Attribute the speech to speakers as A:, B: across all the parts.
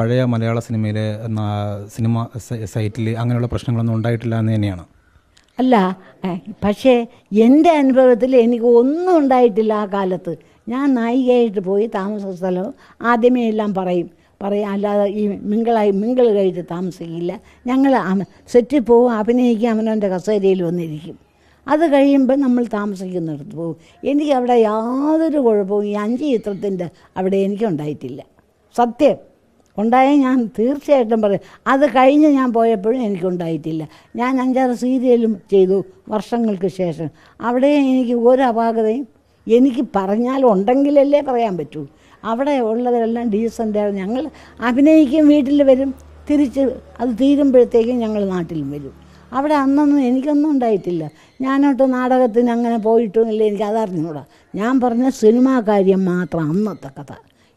A: പഴയ മലയാള സിനിമയിലെ സിനിമ സൈറ്റിൽ അങ്ങനെയുള്ള പ്രശ്നങ്ങളൊന്നും ഉണ്ടായിട്ടില്ല എന്ന് തന്നെയാണ്.
B: അല്ല പക്ഷേ എന്റെ അനുഭവത്തിൽ എനിക്ക് ഒന്നും ഉണ്ടായിട്ടില്ല ആ കാലത്ത്. ഞാൻ നായികയായിട്ട് പോയി താമസ സ്ഥലവും ആദ്യമേ എല്ലാം പറയും. പറയും അല്ലാതെ ഈ മിങ്കിളായി മിങ്കിൾ കഴിച്ച് താമസിക്കില്ല. ഞങ്ങൾ സെറ്റിൽ പോവും അഭിനയിക്കും അവനവന്റെ കസേരയിൽ വന്നിരിക്കും. അത് കഴിയുമ്പോൾ നമ്മൾ താമസിക്കുന്നിടത്ത് പോകും എനിക്ക് അവിടെ യാതൊരു കുഴപ്പവും ഈ അഞ്ച് ചിത്രത്തിന്റെ അവിടെ എനിക്കുണ്ടായിട്ടില്ല സത്യം. ഉണ്ടായ ഞാൻ തീർച്ചയായിട്ടും പറയും. അത് കഴിഞ്ഞ് ഞാൻ പോയപ്പോഴും എനിക്കുണ്ടായിട്ടില്ല. ഞാൻ അഞ്ചാറ് സീരിയലും ചെയ്തു വർഷങ്ങൾക്ക് ശേഷം. അവിടെ എനിക്ക് ഒരു അപാകതയും എനിക്ക് പറഞ്ഞാലുണ്ടെങ്കിലല്ലേ പറയാൻ പറ്റൂ. അവിടെ ഉള്ളതെല്ലാം ഡീസന്റാണ് ഞങ്ങൾ അഭിനയിക്കും വീട്ടിൽ വരും തിരിച്ച് അത് തീരുമ്പോഴത്തേക്കും ഞങ്ങൾ നാട്ടിലും വരും. അവിടെ അന്നൊന്നും എനിക്കൊന്നും ഉണ്ടായിട്ടില്ല. ഞാനോട്ട് നാടകത്തിന് അങ്ങനെ പോയിട്ടൊന്നുമില്ല എനിക്ക് അതറിഞ്ഞൂടാ ഞാൻ പറഞ്ഞ സിനിമാ കാര്യം മാത്രം അന്നത്തെ കഥ.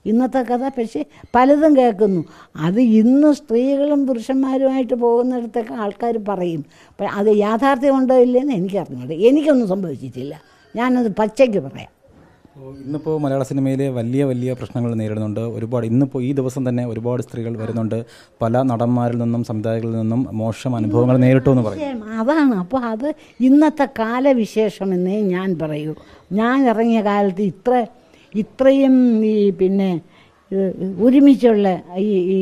B: ഇന്നത്തെ കഥ പക്ഷേ പലതും കേൾക്കുന്നു. അത് ഇന്ന് സ്ത്രീകളും പുരുഷന്മാരുമായിട്ട് പോകുന്നിടത്തൊക്കെ ആൾക്കാർ പറയും. അത് യാഥാർത്ഥ്യമുണ്ടോ ഇല്ലെന്ന് എനിക്കറിഞ്ഞൂടെ. എനിക്കൊന്നും സംഭവിച്ചിട്ടില്ല. ഞാനത് പച്ചയ്ക്ക് പറയാം.
A: ഇന്നിപ്പോൾ മലയാള സിനിമയിൽ വലിയ വലിയ പ്രശ്നങ്ങൾ നേരിടുന്നുണ്ട്. ഒരുപാട് ഇന്നിപ്പോൾ ഈ ദിവസം തന്നെ ഒരുപാട് സ്ത്രീകൾ വരുന്നുണ്ട്. പല നടന്മാരിൽ നിന്നും സംവിധായകരിൽ നിന്നും മോശം അനുഭവങ്ങൾ നേരിട്ടു എന്ന് പറയും.
B: അതാണ്. അപ്പോൾ അത് ഇന്നത്തെ കാലവിശേഷമെന്നേ ഞാൻ പറയൂ. ഞാൻ ഇറങ്ങിയ കാലത്ത് ഇത്ര ഇത്രയും ഈ പിന്നെ ഒരുമിച്ചുള്ള ഈ ഈ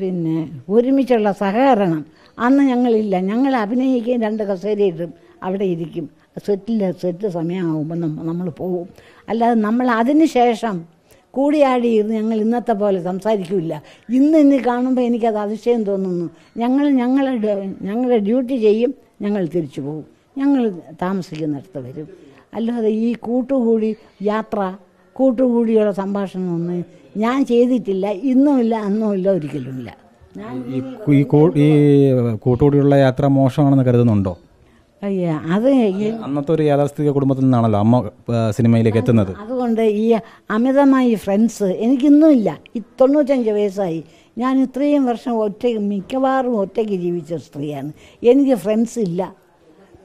B: പിന്നെ ഒരുമിച്ചുള്ള സഹകരണം. അന്ന് ഞങ്ങളില്ല. ഞങ്ങൾ അഭിനയിക്കുകയും രണ്ട് കസേരയിട്ടും അവിടെ ഇരിക്കും. സെറ്റിൽ സെറ്റ് സമയമാകുമ്പോൾ നമ്മൾ പോകും അല്ലാതെ നമ്മൾ അതിന് ശേഷം കൂടിയാടി ഇരുന്ന് ഞങ്ങൾ ഇന്നത്തെ പോലെ സംസാരിക്കില്ല. ഇന്ന് ഇന്ന് കാണുമ്പോൾ എനിക്കത് അതിശയം തോന്നുന്നു. ഞങ്ങൾ ഞങ്ങളുടെ ഞങ്ങളുടെ ഡ്യൂട്ടി ചെയ്യും. ഞങ്ങൾ തിരിച്ചു പോകും ഞങ്ങൾ താമസിക്കുന്നിടത്ത് വരും. അല്ലാതെ ഈ കൂട്ടുകൂടി യാത്ര കൂട്ടുകൂടിയുള്ള സംഭാഷണമൊന്നും ഞാൻ ചെയ്തിട്ടില്ല ഇന്നുമില്ല അന്നുമില്ല ഒരിക്കലുമില്ല. ഇല്ല
A: ഈ ഈ കൂട്ടുകൂടിയുള്ള യാത്ര മോശമാണെന്ന് കരുതുന്നുണ്ടോ?
B: അയ്യ അത്
A: അന്നത്തെ ഒരു യാഥാസ്ഥിതിക കുടുംബത്തിൽ നിന്നാണല്ലോ അമ്മ സിനിമയിലേക്ക് എത്തുന്നത്.
B: അതുകൊണ്ട് ഈ അമിതമായി ഫ്രണ്ട്സ് എനിക്കിന്നുമില്ല. ഈ തൊണ്ണൂറ്റഞ്ച് വയസ്സായി. ഞാൻ ഇത്രയും വർഷം ഒറ്റ മിക്കവാറും ഒറ്റയ്ക്ക് ജീവിച്ച സ്ത്രീയാണ്. എനിക്ക് ഫ്രണ്ട്സ് ഇല്ല.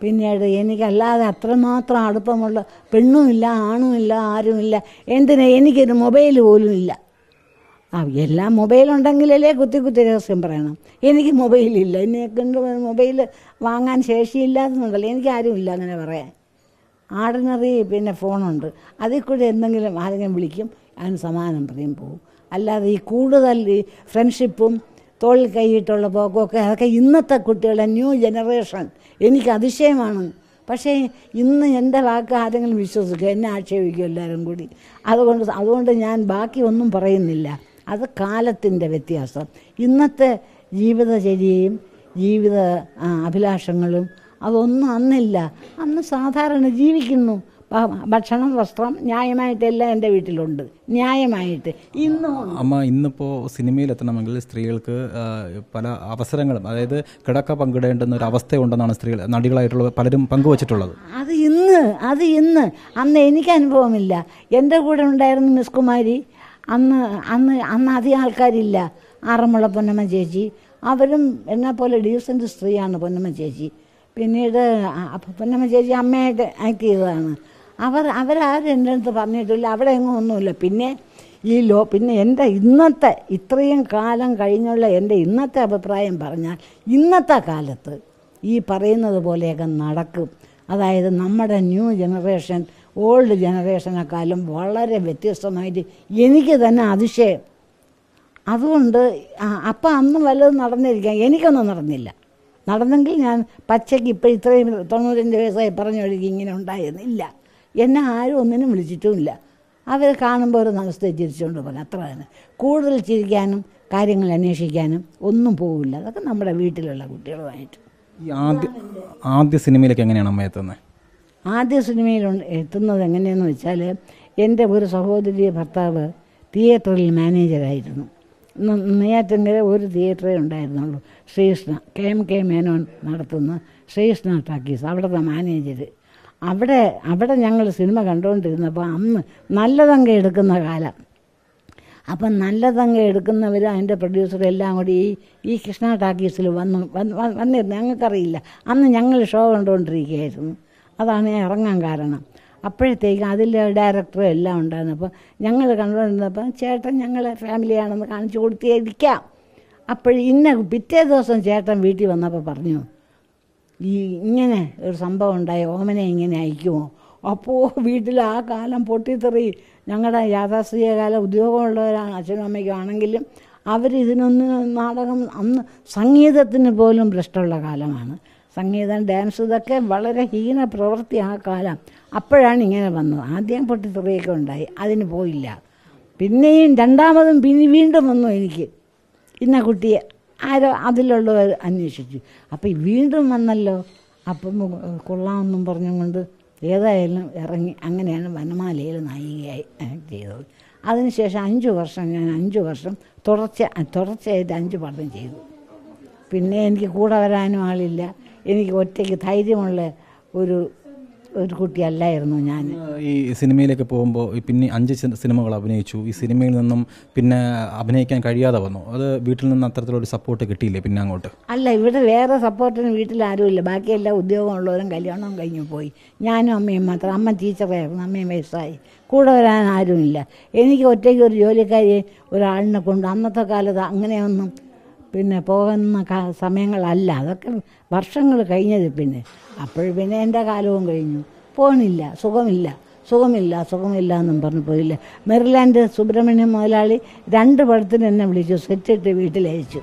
B: പിന്നീട് എനിക്കല്ലാതെ അത്രമാത്രം അടുപ്പമുള്ള പെണ്ണുമില്ല ആണുമില്ല ആരുമില്ല. എന്തിനാ എനിക്കൊരു മൊബൈൽ പോലും ഇല്ല? ആ എല്ലാം മൊബൈലുണ്ടെങ്കിലല്ലേ കുത്തി കുത്തി രഹസ്യം പറയണം. എനിക്ക് മൊബൈലില്ല. എന്നെ കൊണ്ട് മൊബൈൽ വാങ്ങാൻ ശേഷിയില്ലാതെന്നുണ്ടല്ലോ എനിക്ക് ആരുമില്ല അങ്ങനെ പറയാൻ. ആർഡിനറി പിന്നെ ഫോണുണ്ട്. അതിൽ കൂടി എന്തെങ്കിലും ആരെങ്കിലും വിളിക്കും അതിന് സമാധാനം പറയും പോവും. അല്ലാതെ ഈ കൂടുതൽ ഈ ഫ്രണ്ട്ഷിപ്പും തോളിൽ കൈയിട്ടുള്ള പോക്കൊക്കെ. അതൊക്കെ ഇന്നത്തെ കുട്ടികളെ ന്യൂ ജനറേഷൻ. എനിക്ക് അതിശയമാണ്. പക്ഷേ ഇന്ന് എന്റെ വാക്ക് ആരെങ്കിലും വിശ്വസിക്കുക എന്നെ ആക്ഷേപിക്കും എല്ലാവരും കൂടി? അതുകൊണ്ട് അതുകൊണ്ട് ഞാൻ ബാക്കി ഒന്നും പറയുന്നില്ല. അത് കാലത്തിന്റെ വ്യത്യാസം. ഇന്നത്തെ ജീവിതചര്യയും ജീവിത അഭിലാഷങ്ങളും അതൊന്നും അന്നില്ല. അന്ന് സാധാരണ ജീവിക്കുന്നു. ഭക്ഷണം വസ്ത്രം ന്യായമായിട്ടെല്ലാം എന്റെ വീട്ടിലുണ്ട്. ന്യായമായിട്ട്. ഇന്നും
A: അമ്മ ഇന്നിപ്പോൾ സിനിമയിൽ എത്തണമെങ്കിൽ സ്ത്രീകൾക്ക് പല അവസരങ്ങളും അതായത് കിടക്ക പങ്കിടേണ്ടുന്ന ഒരു അവസ്ഥയുണ്ടെന്നാണ് സ്ത്രീകൾ നടികളായിട്ടുള്ള പലരും പങ്കുവച്ചിട്ടുള്ളത്.
B: അത് ഇന്ന് അത് ഇന്ന്. അന്ന് എനിക്ക് അനുഭവമില്ല. എന്റെ കൂടെ ഉണ്ടായിരുന്ന മിസ് കുമാരി അന്ന് അന്ന് അന്ന് അധികം ആൾക്കാരില്ല. ആറന്മുള പൊന്നമ്മ ചേച്ചി. അവരും എന്നെ പോലെ ഡീസന്റ് സ്ത്രീയാണ് പൊന്നമ്മ ചേച്ചി. പിന്നീട് പൊന്നമ്മ ചേച്ചി അമ്മയായിട്ട് ആക്ട് ചെയ്തതാണ്. അവർ അവരാരും എന്റെ അടുത്ത് പറഞ്ഞിട്ടില്ല. അവിടെ എങ്ങും ഒന്നുമില്ല. പിന്നെ ഈ ലോ പിന്നെ എന്റെ ഇന്നത്തെ ഇത്രയും കാലം കഴിഞ്ഞുള്ള എന്റെ ഇന്നത്തെ അഭിപ്രായം പറഞ്ഞാൽ ഇന്നത്തെ കാലത്ത് ഈ പറയുന്നത് പോലെയൊക്കെ നടക്കും. അതായത് നമ്മുടെ ന്യൂ ജനറേഷൻ ഓൾഡ് ജനറേഷനെക്കാളും വളരെ വ്യത്യസ്തമായിട്ട് എനിക്ക് തന്നെ അതിശയം. അതുകൊണ്ട് അപ്പം അന്ന് വല്ലതും നടന്നിരിക്കാം. എനിക്കൊന്നും നടന്നില്ല. നടന്നെങ്കിൽ ഞാൻ പച്ചയ്ക്ക് ഇപ്പം ഇത്രയും തൊണ്ണൂറ്റഞ്ച് വയസ്സായി പറഞ്ഞു ഒഴുകി ഇങ്ങനെ ഉണ്ടായിരുന്നില്ല. എന്നെ ആരും ഒന്നിനും വിളിച്ചിട്ടുമില്ല. അവർ കാണുമ്പോൾ ഒരു നമസ്തേ ചിരിച്ചുകൊണ്ട് പോലെ അത്ര തന്നെ കൂടുതൽ ചിരിക്കാനും കാര്യങ്ങൾ അന്വേഷിക്കാനും ഒന്നും പോവില്ല. അതൊക്കെ നമ്മുടെ വീട്ടിലുള്ള കുട്ടികളുമായിട്ട്.
A: ഈ ആദ്യ ആദ്യ സിനിമയിലേക്ക് എങ്ങനെയാണ് അമ്മ എത്തുന്നത്
B: ആദ്യ സിനിമയിൽ എത്തുന്നത് എങ്ങനെയെന്ന് വെച്ചാൽ എന്റെ ഒരു സഹോദരി ഭർത്താവ് തിയേറ്ററിൽ മാനേജരായിരുന്നു. ന- നെയ്യാറ്റിൻകര ഒരു തിയേറ്ററേ ഉണ്ടായിരുന്നുള്ളൂ. Sreekrishna K M K Menon നടത്തുന്ന ശ്രീകൃഷ്ണ ടാക്കീസ്. അവിടുത്തെ മാനേജർ അവിടെ അവിടെ ഞങ്ങൾ സിനിമ കണ്ടുകൊണ്ടിരുന്നപ്പോൾ അന്ന് നല്ലതങ്ക എടുക്കുന്ന കാലം. അപ്പം നല്ലതങ്ക എടുക്കുന്നവർ അതിന്റെ പ്രൊഡ്യൂസർ എല്ലാം കൂടി ഈ ഈ കൃഷ്ണ ടാക്കീസിൽ വന്ന് വന്ന് വന്നിരുന്നു. ഞങ്ങൾക്കറിയില്ല. അന്ന് ഞങ്ങൾ ഷോ കണ്ടുകൊണ്ടിരിക്കുകയായിരുന്നു അതാണ് ഞാൻ ഇറങ്ങാൻ കാരണം. അപ്പോഴത്തേക്ക് അതിലെ ഡയറക്ടറും എല്ലാം ഉണ്ടായിരുന്നു. അപ്പോൾ ഞങ്ങൾ കണ്ടുകൊണ്ടിരുന്നപ്പോൾ ചേട്ടൻ ഞങ്ങളെ ഫാമിലിയാണെന്ന് കാണിച്ചു കൊടുത്തിരിക്കാം അപ്പോൾ ഇന്ന പിറ്റേ ദിവസം ചേട്ടൻ വീട്ടിൽ വന്നപ്പോൾ പറഞ്ഞു ഈ ഇങ്ങനെ ഒരു സംഭവം ഉണ്ടായി ഓമനെ ഇങ്ങനെ അയക്കുമോ അപ്പോൾ വീട്ടിൽ ആ കാലം പൊട്ടിത്തെറി ഞങ്ങളുടെ യാഥാസ്ഥിതിക കാല ഉദ്യോഗമുള്ളവരാണ് അച്ഛനും അമ്മയ്ക്കും ആണെങ്കിലും അവരിതിനൊന്നും നാടകം അന്ന് സംഗീതത്തിന് പോലും ഭ്രഷ്ടമുള്ള കാലമാണ്. സംഗീതം ഡാൻസ് ഇതൊക്കെ വളരെ ഹീന പ്രവൃത്തി ആ കാലം. അപ്പോഴാണ് ഇങ്ങനെ വന്നത്. ആദ്യം പൊട്ടിത്തെറിയൊക്കെ ഉണ്ടായി അതിന് പോയില്ല. പിന്നെയും രണ്ടാമതും പിന്നെ വീണ്ടും വന്നു എനിക്ക്. ഇന്ന കുട്ടിയെ ആരോ അതിലുള്ളവർ അന്വേഷിച്ചു. അപ്പം വീണ്ടും വന്നല്ലോ. അപ്പം കൊള്ളാമെന്നും പറഞ്ഞുകൊണ്ട് ഏതായാലും ഇറങ്ങി അങ്ങനെയാണ് വനമാലയിൽ നായികയായി ചെയ്തത്. അതിനുശേഷം അഞ്ച് വർഷം ഞാൻ അഞ്ച് വർഷം തുടർച്ച തുടർച്ചയായിട്ട് അഞ്ച് പടം ചെയ്തു. പിന്നെ എനിക്ക് കൂടെ വരാനും ആളില്ല. എനിക്ക് ഒറ്റയ്ക്ക് ധൈര്യമുള്ള ഒരു ഒരു കുട്ടിയല്ലായിരുന്നു ഞാൻ.
A: ഈ സിനിമയിലേക്ക് പോകുമ്പോൾ പിന്നെ അഞ്ച് സിനിമകൾ അഭിനയിച്ചു. ഈ സിനിമയിൽ നിന്നും പിന്നെ അഭിനയിക്കാൻ കഴിയാതെ വന്നു. അത് വീട്ടിൽ നിന്ന് അത്തരത്തിലൊരു സപ്പോർട്ട് കിട്ടിയില്ലേ പിന്നെ അങ്ങോട്ട്?
B: അല്ല ഇവിടെ വേറെ സപ്പോർട്ടിന് വീട്ടിൽ ആരുമില്ല. ബാക്കിയെല്ലാ ഉദ്യോഗമുള്ളവരും കല്യാണവും കഴിഞ്ഞു പോയി. ഞാനും അമ്മയും മാത്രം. അമ്മ ടീച്ചറായിരുന്നു അമ്മയും വയസ്സായി. കൂടെ വരാൻ ആരുമില്ല. എനിക്ക് ഒറ്റയ്ക്ക് ഒരു ജോലിക്കാരി ഒരാളിനെ കൊണ്ട് അന്നത്തെ കാലത്ത് അങ്ങനെയൊന്നും പിന്നെ പോകുന്ന സമയങ്ങളല്ല. അതൊക്കെ വർഷങ്ങൾ കഴിഞ്ഞത് പിന്നെ. അപ്പോൾ പിന്നെ എന്റെ കാലവും കഴിഞ്ഞു. പോണില്ല സുഖമില്ല. സുഖമില്ല സുഖമില്ല എന്നും പറഞ്ഞു പോയില്ല. മെറിലാൻഡ് സുബ്രഹ്മണ്യം മുതലാളി രണ്ട് പടത്തിന് എന്നെ വിളിച്ചു സെറ്റിട്ട് വീട്ടിലയച്ചു